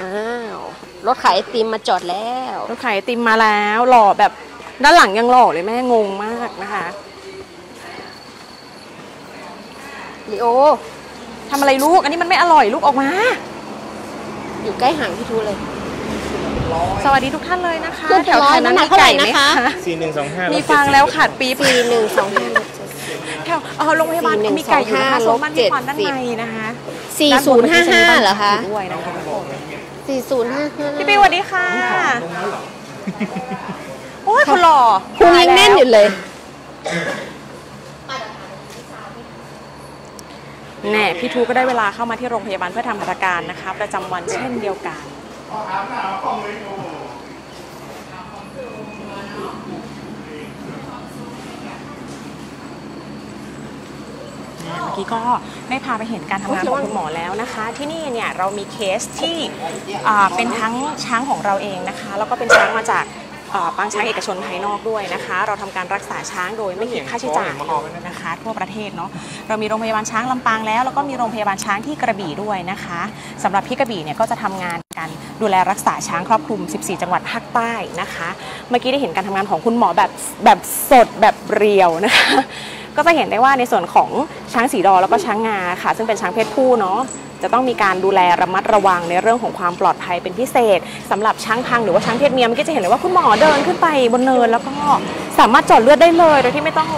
อ้าวรถขายไอติมมาจอดแล้วรถขายไอติมมาแล้วหล่อแบบด้านหลังยังหล่อเลยแม่งงมากนะคะลีโอทำอะไรลูก อันนี้มันไม่อร่อยลูกออกมา อยู่ใกล้ห่างพี่ทูเลย สวัสดีทุกท่านเลยนะคะเครื่องแถวร้อยแถวนั้นน้ำหนัมีกเท่าไหร่ไก่ไหมนะคะคะสี่หนึ่งสองห้ามีมีฟางแล้วขาดปี๊บสี่หนึ่งสองห้าแถวเออโรงพยาบาลสี่หนึ่งมีไก่อยู่นะคะสโซองนห้ามันมีควันด้านลบเจ็ดในสิบนะคะสี่ด้านบศูนย์ห้าห้าเหรอคะมีด้วยนะคะ สี่ศูนย์ห้าห้าพี่ปีสวัสดีค่ะ โอ้ยคนหล่อพุงยังแน่นอยู่เลย แน่พี่ทูก็ได้เวลาเข้ามาที่โรงพยาบาลเพื่อทำหัตถการนะคะ ประจำวันเช่นเดียวกัน เมื่อ กี้ก็ได้พาไปเห็นการทำงานของคุณหมอแล้วนะคะ ที่นี่เนี่ยเรามีเคสที่อ่าเป็นทั้งช้างของเราเองนะคะ แล้วก็เป็นช้างมาจากอ่าปางช้างเอกชนภายนอกด้วยนะคะ เราทำการรักษาช้างโดยไม่คิดค่าใช้จ่ายนะคะ ทั่วประเทศเนาะเรามีโรงพยาบาลช้างลำปางแล้ว แล้วก็มีโรงพยาบาลช้างที่กระบี่ด้วยนะคะสำหรับที่กระบี่เนี่ยก็จะทำงานการดูแลรักษาช้างครอบคลุม 14 จังหวัดภาคใต้นะคะ เมื่อกี้ได้เห็นการทำงานของคุณหมอแบบแบบสดแบบเรียวนะคะ ก็จะเห็นได้ว่าในส่วนของช้างสีดอแล้วก็ช้างงาค่ะ ซึ่งเป็นช้างเพศผู้เนาะจะต้องมีการดูแลระมัดระวังในเรื่องของความปลอดภัยเป็นพิเศษสำหรับช้างพังหรือว่าช้างเพศเมียเมันก็จะเห็นเลยว่าคุณหมอเดินขึ้นไปบนเนิน แล้วก็สามารถเจอดเลือดได้เลยโดยที่ไม่ต้อง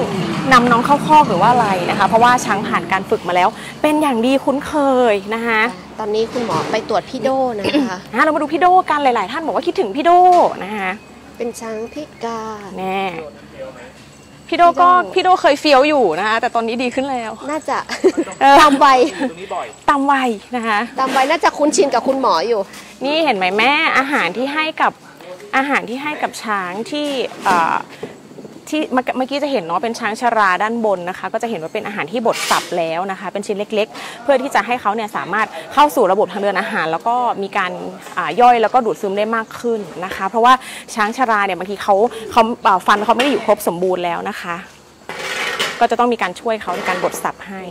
นำน้องเข้าคอกหรือว่าอะไรนะคะ เพราะว่าช้างผ่านการฝึกมาแล้ว เป็นอย่างดีคุ้นเคยนะคะตอนนี้คุณหมอไปตรวจพี่โดนะคะอะเรามาดูพี่โดกันหลาย ๆ ท่านบอกว่าคิดถึงพี่โดนะคะเป็นช้างพิการแน่ พี่โดก็พี่โดเคยเฟี้ยวอยู่นะคะแต่ตอนนี้ดีขึ้นแล้ว น่าจะเออตามวัยตรงนี้บ่อยตามวัยนะคะตามวัยน่าจะคุ้นชินกับคุณหมออยู่ นี่เห็นไหมแม่อาหารที่ให้กับอาหารที่ให้กับช้างที่เอ่อ ที่เมื่อกี้จะเห็นเนาะเป็นช้างชราด้านบนนะคะ ก็จะเห็นว่าเป็นอาหารที่บดสับแล้วนะคะ เป็นชิ้นเล็ก ๆ เพื่อที่จะให้เขาเนี่ยสามารถเข้าสู่ระบบทางเดินอาหาร แล้วก็มีการย่อยแล้วก็ดูดซึมได้มากขึ้นนะคะ เพราะว่าช้างชราเนี่ยบางทีเขาเขาอ่าฟันเขาไม่ได้อยู่ครบสมบูรณ์แล้วนะคะ ก็จะต้องมีการช่วยเขาในการบดสับให้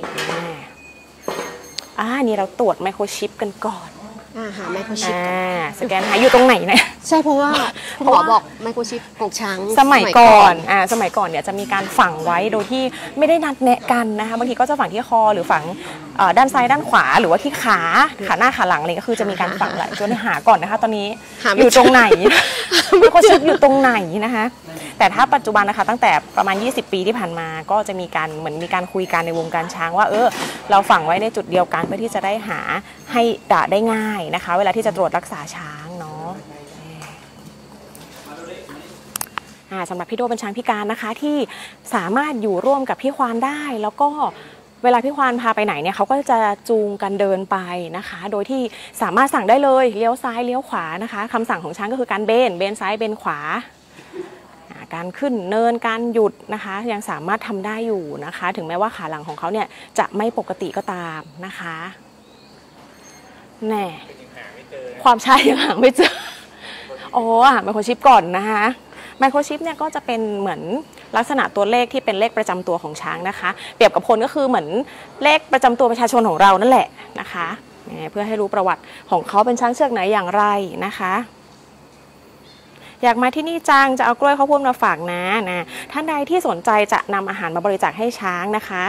อ่านี่เราตรวจไมโครชิปกันก่อน อ่าหาไมโครชิปอ่าสแกนหาอยู่ตรงไหนเนี่ยใช่เพราะว่าคุณหมอบอกไมโครชิปของช้างสมัยก่อนอ่าสมัยก่อนเนี่ยจะมีการฝังไว้โดยที่ไม่ได้นัดแนะกันนะคะบางทีก็จะฝังที่คอหรือฝังเอ่อด้านซ้ายด้านขวาหรือว่าที่ขาขาหน้าขาหลังอะไรก็คือจะมีการฝังหลายจนหาก่อนนะคะ ตอนนี้หาอไม่ยู่ตรงไหนไม่ก็เจชิอปอยู่ตรงไหนนะคะ แต่ถ้าปัจจุบันนะคะ ตั้งแต่ประมาณ 20 ปีที่ผ่านมาก็จะมีการเหมือนมีการคุยกันในวงการช้างว่าเออเราฝังไว้ในจุดเดียวกันเพื่อที่จะได้หาให้ด่าได้ง่ายนะคะ เวลาที่จะตรวจรักษาช้างเนาะสำหรับพี่โดเป็นช้างพิการนะคะ ที่สามารถอยู่ร่วมกับพี่ควานได้ แล้วก็เวลาพี่ควานพาไปไหนเนี่ยเขาก็จะจูงกันเดินไปนะคะ โดยที่สามารถสั่งได้เลยเลี้ยวซ้ายเลี้ยวขวานะคะคำสั่งของช้างก็คือการเบนเบนซ้ายเบนขวาอ่าการขึ้นเนินการหยุดนะคะ ยังสามารถทำได้อยู่นะคะ ถึงแม้ว่าขาหลังของเขาเนี่ยจะไม่ปกติก็ตามนะคะ แน่ความใช่ยังหาไม่เจอโอ้อะไมโครชิปก่อนนะคะไมโครชิปเนี่ยก็จะเป็นเหมือนลักษณะตัวเลขที่เป็นเลขประจำตัวของช้างนะคะ เปรียบกับคนก็คือเหมือนเลขประจำตัวประชาชนของเรานั่นแหละนะคะแหมเพื่อให้รู้ประวัติของเขาเป็นช้างเชือกไหนอย่างไรนะคะ อยากมาที่นี่จังจะเอากล้วยข้าวโพดมาฝากนะนะท่านใดที่สนใจจะนำอาหารมาบริจาคให้ช้างนะคะ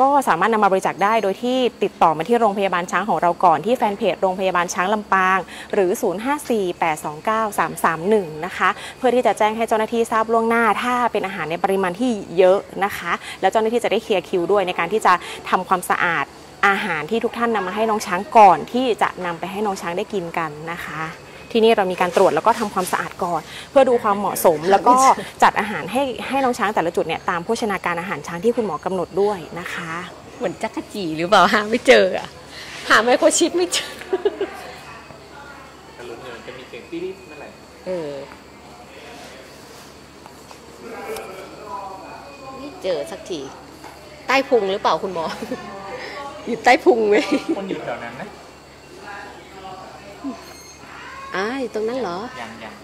ก็สามารถนำมาบริจาคได้โดยที่ติดต่อมาที่โรงพยาบาลช้างของเราก่อนที่แฟนเพจโรงพยาบาลช้างลำปาง หรือ 0548293331 นะคะ เพื่อที่จะแจ้งให้เจ้าหน้าที่ทราบล่วงหน้า ถ้าเป็นอาหารในปริมาณที่เยอะนะคะ แล้วเจ้าหน้าที่จะได้เคลียร์คิวด้วยในการที่จะทำความสะอาดอาหารที่ทุกท่านนำมาให้น้องช้างก่อนที่จะนำไปให้น้องช้างได้กินกันนะคะ ที่นี่เรามีการตรวจแล้วก็ทำความสะอาดก่อน เพื่อดูความเหมาะสม แล้วก็จัดอาหารให้ให้น้องช้างแต่ละจุดเนี่ยตามโภชนาการอาหารช้างที่คุณหมอกำหนดด้วยนะคะ เหมือนจักรจีหรือเปล่าหาไม่เจออะหาไมโครชิปไม่เจอกระลุ้นเงินจะมีเสียงปี๊ดๆนั่นแหละเออไม่เจอสักทีใต้พุงหรือเปล่าคุณหมออยู่ใต้พุงไหมคนอยู่แถวนั้นนะ อ้ายตรงนั้นเหรอ ยังยัง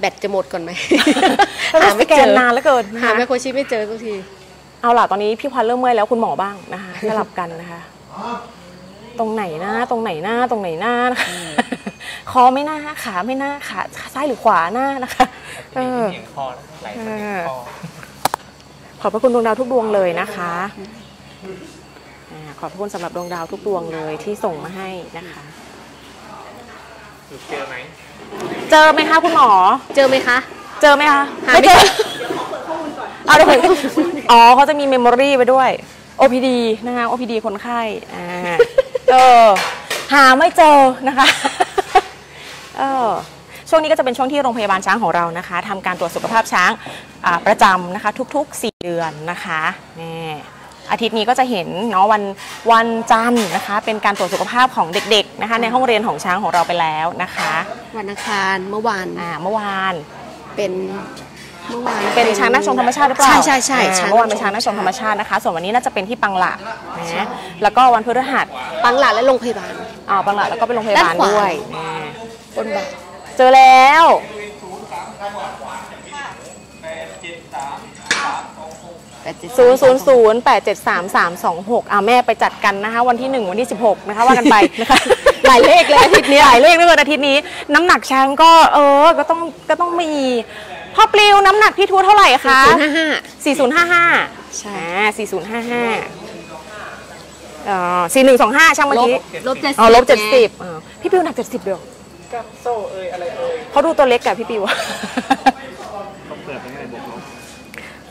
แบตจะหมดก่อนไหมเราต้องสแกนนานเหลือเกินนะหาคะไมโครชิปไม่เจอสักที เอาล่ะตอนนี้พี่ควันเริ่มเมื่อยแล้วคุณหมอบ้างนะคะสลับกันนะคะ ตรงไหนหน้าตรงไหนหน้าตรงไหนหน้านะคะคอไม่หน้าขาไม่หน้าขาซ้ายหรือขวาหน้านะคะเอมีอเหนียงคอนะไหลมาเหนียงคอขอบพระคุณดวงดาวทุกดวงเลยนะคะอ่า ขอบพระคุณสำหรับดวงดาวทุกดวงเลยที่ส่งมาให้นะคะหรือเจอไหมเจอไหมคะคุณหมอ เจอไหมคะ เจอไหมคะหาไม่เจอเอาเดี๋ยวผมอ๋อเขาจะมีเมมโมรีไปด้วย OPD นะคะ OPD คนไข้อ่าเออหาไม่เจอนะคะเออช่วงนี้ก็จะเป็นช่วงที่โรงพยาบาลช้างของเรานะคะทำการตรวจสุขภาพช้างอ่าประจำนะคะ ทุกๆ 4 เดือนนะคะนี่ อาทิตย์นี้ก็จะเห็นเนาะวันวันจันทร์นะคะ เป็นการตรวจสุขภาพของเด็กๆนะคะ ในห้องเรียนของช้างของเราไปแล้วนะคะวันอังคารเมื่อวานอ่าเมื่อวานเป็นเมื่อวานเป็นช้างนักชมธรรมชาติหรือเปล่าใช่ใช่ใช่อ่าช้างเมื่อวานเป็นช้างนักชมธรรมชาตินะคะ ส่วนวันนี้น่าจะเป็นที่ปังหละนะแล้วก็วันพฤหัสปังหลาและโรงพยาบาลอ่าปังหละแล้วก็เป็นโรงพยาบาลด้านขวาด้วยอ่าบนบ่าเจอแล้ว แปดเจ็ด0 0 0 8 7 3 3 2 6อ่าแม่ไปจัดกันนะคะ วันที่1วันที่16นะคะว่ากันไปนะคะ หลายเลขเลยอาทิตย์นี้หลายเลขด้วยกันอาทิตย์นี้ น้ำหนักช้างก็เออ ก็ต้องก็ต้องมีพ่อปลิวน้ำหนักพี่ทูเท่าไหร่คะศูนย์ห้าห้า4055ใช่อ่า4055เอ่อ4125ช่างเมื่อลบกี้ลบเจ็ดสิบอ๋อลบเจ็ดสิบไงพี่ปิวหนักเจ็ดสิบเดียวกับโซ่เอ่ยอะไรเอ่ยเขาดูตัวเล็กกับพี่ปิว ต้องเปิดเป็นไงบวกลบ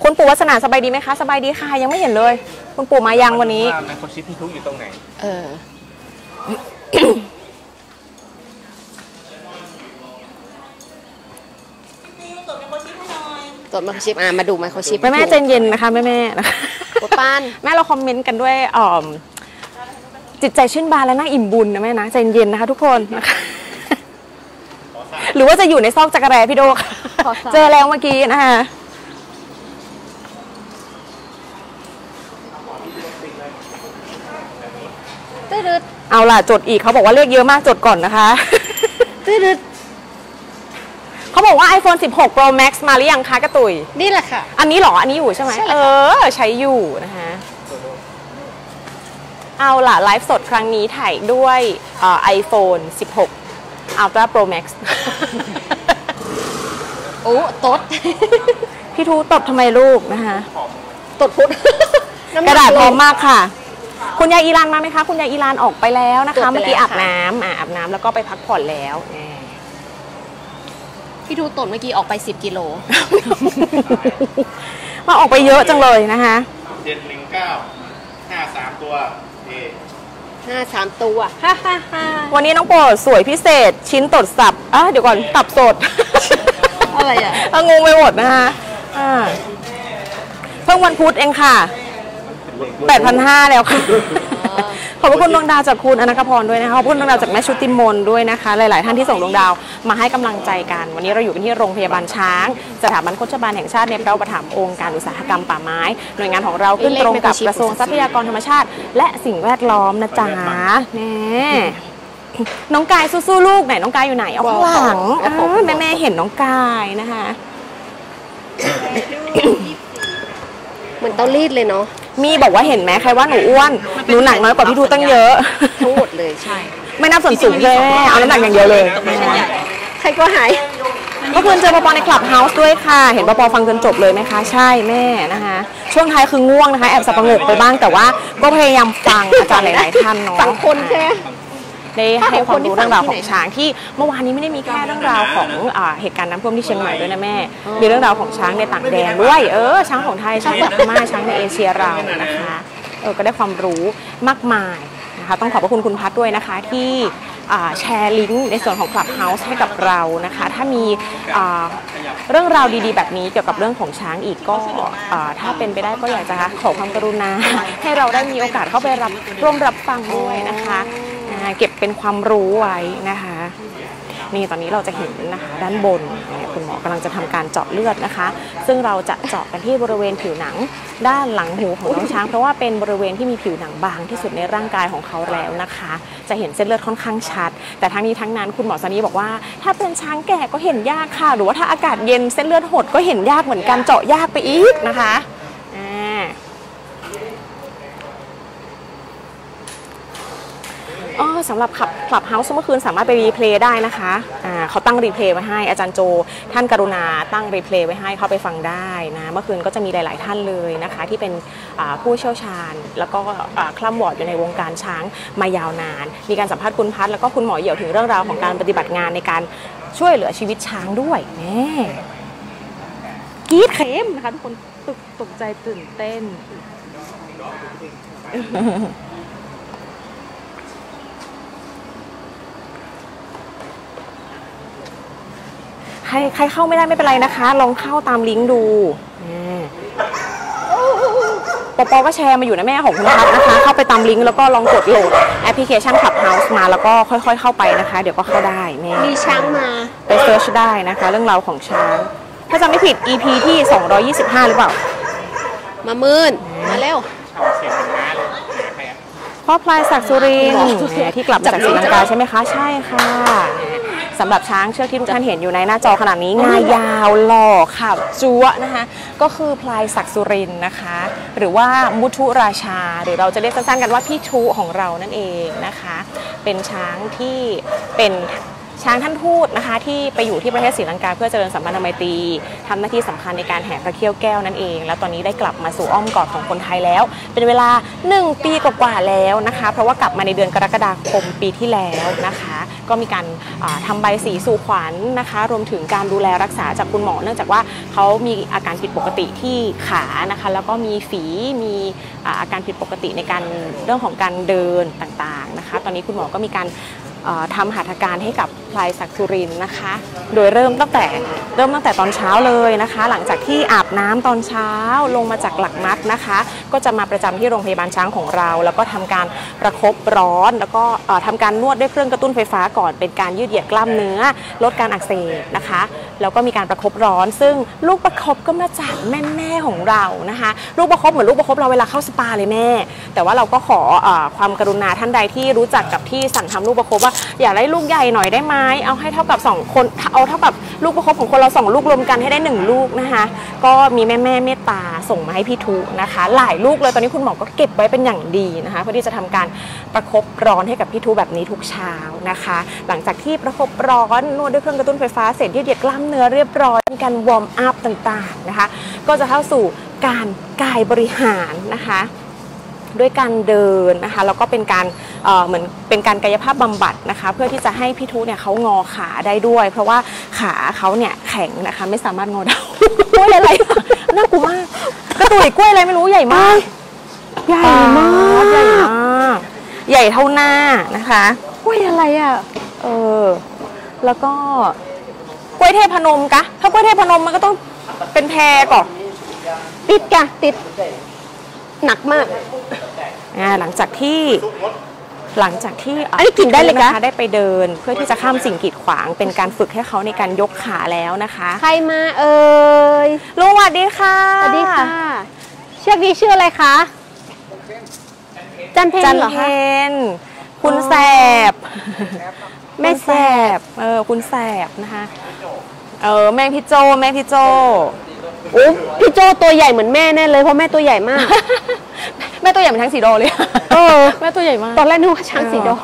คุณปู่วัฒนาสบายดีไหมคะสบายดีค่ะยังไม่เห็นเลย คุณปู่มายังวันนี้ว่าไมโครชิปพี่ทุกอยู่ตรงไหน เออ ตรวจไมโครชิปอะมาดูไมโครชิปแม่แม่ๆใจเย็นนะคะแม่แม่ๆนะคะปวดป้าน แม่เราคอมเมนต์กันด้วยอ่อมจิตใจชื่นบานและน่าอิ่มบุญนะแม่นะใจเย็นๆนะคะ ทุกคนนะคะหรือว่าจะอยู่ในซอกจักรแร้พี่โดค่ะขอทราบเจอแล้วเมื่อกี้นะคะ ตื้อดึด เอาล่ะจดอีกเขาบอกว่าเลขเยอะมากจดก่อนนะคะตื้อดึดเขาบอกว่า iPhone 16 Pro Max มาหรือยังคะกระตุย นี่แหละค่ะ อันนี้เหรอ อันนี้อยู่ใช่ไหมใช่เอแล้วค่ะ อ ใช้อยู่นะคะ เอาล่ะ ไลฟ์สดครั้งนี้ถ่ายด้วยเอ่อ iPhone 16 Ultra Pro Max โอ้ตด พี่ทูตบทำไมลูกนะคะ ตดพุทธน้ำหกนัระดาษพร้อมลงมากค่ะ คุณยายอีรานมาไหมคะ คุณยายอีรานออกไปแล้วนะตรวคะจไปเมื่อกี้แล้วอาบค่ะน้ำอะอาบน้ำแล้วก็ไปพักผ่อนแล้วแหมพี่ทูตดเมื่อกี้ออกไป 10 กิโล มาออกไปเยอะจังเลยนะคะ เจ็ดหนึ่งเก้าห้าสามตัวเอห้าสามตัวฮ่าฮ่าฮ่าวันนี้น้องโปรดสวยพิเศษ ชิ้นตดสับอะเดี๋ยวก่อนตับสด อะไรอะเงงไปหมดนะคะอ่าเพิ่งวันพุธเองค่ะ 8,500 แล้วค่ะ ขอบพระคุณดวงดาวจากคุณอนักพรด้วยนะคะ ขอบคุณดวงดาวจากแม่ชุติมนด้วยนะคะ หลาย ๆ ท่านที่ส่งดวงดาวมาให้กำลังใจกัน วันนี้เราอยู่กันที่โรงพยาบาลช้าง สถาบันโฆษบาลแห่งชาติในพระอุปถัมภ์องค์การอุตสาหกรรมป่าไม้ หน่วยงานของเราขึ้นตรงกับกระทรวงทรัพยากรธรรมชาติ และสิ่งแวดล้อมนะจ๊ะแน่น้องกายสู้ๆลูกไหนน้องกายอยู่ไหนเอาข้างหลังอ่าแม่ๆเห็นน้องกายนะคะ เหมือนเตารีดเลยเนาะ มีบอกว่าเห็นไหมใครว่าหนูอ้วน หนูหนักน้อยกว่าพี่ทูตั้งเยอะ ทั้งหมดเลยใช่ ไม่นับส่วนสูงเลยแม่เอาน้ำหนักอย่างเดียวเลย ใครก็หายเมื่อคืนเจอปอปอใน Clubhouse ด้วยค่ะ เห็นปอปอฟังจนจบเลยไหมคะ ใช่แม่นะคะ ช่วงท้ายคือง่วงนะคะ แอบสับประงกไปบ้างแต่ว่าก็พยายามฟังอาจารย์หลายๆท่านเนาะฝั่งคนใช่ ไหมได้ให้ความรู้ฝั่เรื่องงราวคนที่ของช้างที่เมื่อวานนี้ไม่ได้มีแค่เรื่องราวของอ่าเหตุการณ์น้ำท่วมที่เชียงใหม่ด้วยนะแม่ มีเรื่องราวของช้างในต่างแดนด้วยเออช้างของไทยช้างจากพม่าช้างในเอเชียเรานะคะเออก็ได้ความรู้มากมายนะคะต้องขอบพระคุณคุณพัฒด้วยนะคะที่อ่าแชร์ลิงก์ในส่วนของ Clubhouse ให้กับเรานะคะ ถ้ามีอ่าเรื่องราวดีๆ แบบนี้เกี่ยวกับเรื่องของช้างอีกก็อ่าถ้าเป็นไปได้ก็อยากจะขอความกรุณา ให้เราได้มีโอกาสเข้าไปรับร่วมรับฟังด้วยนะคะอ่า เก็บเป็นความรู้ไว้นะคะนี่ตอนนี้เราจะเห็นนะคะด้านบนคุณหมอกำลังจะทำการเจาะเลือดนะคะ ซึ่งเราจะเจาะกันที่บริเวณผิวหนังด้านหลังหูของน้องช้าง เพราะว่าเป็นบริเวณที่มีผิวหนังบางที่สุดในร่างกายของเขาแล้วนะคะ จะเห็นเส้นเลือดค่อนข้างชัด แต่ทั้งนี้ทั้งนั้นคุณหมอซันนี่บอกว่า ถ้าเป็นช้างแก่ก็เห็นยากค่ะ หรือว่าถ้าอากาศเย็นเส้นเลือดหดก็เห็นยากเหมือนกันเจาะยากไปอีกนะคะ อ๋อสำหรับขับ Clubhouse เมื่อคืนสามารถไป replay ได้นะคะอ่าเขาตั้ง replay ไว้ให้อาจารย์โจ ท่านกรุณาตั้ง replay ไว้ให้เข้าไปฟังได้นะเมื่อคืนก็จะมีหลาย ๆ ท่านเลยนะคะ ที่เป็นผู้เชี่ยวชาญ แล้วก็คล่ำวอดอยู่ในวงการช้างมายาวนาน มีการสัมภาษณ์คุณพัฒน์แล้วก็คุณหมอเหี่ยวถึงเรื่องราวของการปฏิบัติงานในการช่วยเหลือชีวิตช้างด้วยแน่กีดเข็มนะคะทุกคนตกใจตื่นเต้น ใครใครเข้าไม่ได้ไม่เป็นไรนะคะ ลองเข้าตามลิงก์ดูอ่าปอปอก็แชร์มาอยู่นะแม่ของคุณพัฒนะคะ เข้าไปตามลิงก์แล้วก็ลองกดโหลดแอปพลิเคชัน Clubhouse มาแล้วก็ค่อย ๆ เข้าไปนะคะ เดี๋ยวก็เข้าได้แม่มีช้างมา ไป search ได้นะคะ เรื่องราวของช้าง ถ้าจำไม่ผิด EP ที่ 225 หรือเปล่า มามื่นมาเร็วชาวเสียงเป็นม้าเลยหาใครอะพ่อพลายศักดิ์สุรินทร์หรอแหมที่กลับมาจากศรีลังกาใช่ไหมคะ ใช่ค่ะแหม สำหรับช้างเชือกที่ทุกท่านเห็นอยู่ในหน้าจอขณะนี้งายาวหล่อค่ะจั๊วนะคะ ก็คือพลายศักดิ์สุรินทร์นะคะ หรือว่ามุทุราชา หรือเราจะเรียกสั้นๆกันว่าพี่ทุของเรานั่นเองนะคะ เป็นช้างที่เป็น ช้างท่านทูตนะคะ ที่ไปอยู่ที่ประเทศศรีลังกาเพื่อเจริญสัมพันธไมตรีทำหน้าที่สำคัญในการแห่พระเขี้ยวแก้วนั่นเอง แล้วตอนนี้ได้กลับมาสู่อ้อมกอดของคนไทยแล้ว เป็นเวลา 1 ปีกว่าๆแล้วนะคะ เพราะว่ากลับมาในเดือนกรกฎาคมปีที่แล้วนะคะ ก็มีการอ่าทำใบสีสู่ขวัญนะคะ รวมถึงการดูแลรักษาจากคุณหมอ เนื่องจากว่าเขามีอาการผิดปกติที่ขานะคะ แล้วก็มีฝีมีอาการผิดปกติในการเรื่องของการเดินต่างๆนะคะ ตอนนี้คุณหมอก็มีการ ทำหัตถการให้กับพลายศักดิ์สุรินนะคะ โดยเริ่มตั้งแต่เริ่มตั้งแต่ตอนเช้าเลยนะคะ หลังจากที่อาบน้ำตอนเช้าลงมาจากหลักมัดนะคะ ก็จะมาประจำที่โรงพยาบาลช้างของเรา แล้วก็ทำการประคบร้อน แล้วก็เอ่อทำการนวดด้วยเครื่องกระตุ้นไฟฟ้าก่อนเป็นการยืดเหยียดกล้ามเนื้อ ลดการอักเสบนะคะแล้วก็มีการประคบร้อน ซึ่งลูกประคบก็มาจากแม่แม่ๆของเรานะคะลูกประคบเหมือนลูกประคบเราเวลาเข้าสปาเลยแม่ แต่ว่าเราก็ขอออความกรุณาท่านใดที่รู้จักกับที่สั่งทำลูกประคบว่าอยากได้ลูกใหญ่หน่อยได้ไหมเอาให้เท่ากับสองคนเอาเท่ากับลูกประคบของคนเราสองลูกรวมกันให้ได้หนึ่งลูกนะคะ ก็มีแม่แม่เมตตาส่งมาให้พี่ทุนะคะ หลายลูกเลยตอนนี้คุณหมอก็เก็บไว้เป็นอย่างดีนะคะเพื่อที่จะทำการประครบร้อนให้กับพี่ทุแบบนี้ทุกเช้านะคะ หลังจากที่ประครบร้อนนวดด้วยเครื่องกระตุ้นไฟฟ้าเสร็จยืดเหยียดกล้ามเนื้อเรียบร้อยมีการ warm up ต่างๆนะคะ ก็จะเข้าสู่การกายบริหารนะคะ ด้วยการเดินนะคะแล้วก็เป็นการเอ่อเหมือนเป็นการกายภาพบำบัดนะคะ เพื่อที่จะให้พี่ทุเนี่ยเขางอขาได้ด้วย เพราะว่าขาเขาเนี่ยแข็งนะคะ ไม่สามารถงอได้กล้วยอะไรอะน่ากลัวมากกระตุยกล้วยอะไรไม่รู้ใหญ่มาก ใหญ่มากใหญ่มากใหญ่เท่าหน้านะคะกล้วยอะไรอะเออแล้วก็กล้วยเทพนมกะถ้ากล้วยเทพนมมันก็ต้องเป็นแพรก่อนติดกะติด หนักมากอ่าหลังจากที่หลังจากที่อันนี้กินได้เลยนะนะคะได้ไปเดินเพื่อที่จะข้ามสิ่งกีดขวาง เป็นการฝึกให้เขาในการยกขาแล้วนะคะ ใครมาเอ่ยลุงสวัสดีค่ะสวัสดีค่ะ เชือกนี้ชื่ออะไรคะจันเพนจันเหรอเพคะนคุณแสบแม่แสบเออคุณแสบนะคะ เออแม่พี่โจแม่พี่โจ โอ้พี่โจตัวใหญ่เหมือนแม่แน่เลยเพราะแม่ตัวใหญ่มาก แม่ตัวใหญ่เป็นทั้งสีโดเลย เออ แม่ตัวใหญ่มาก ตอนแรกนึกว่าช้างสีดอเ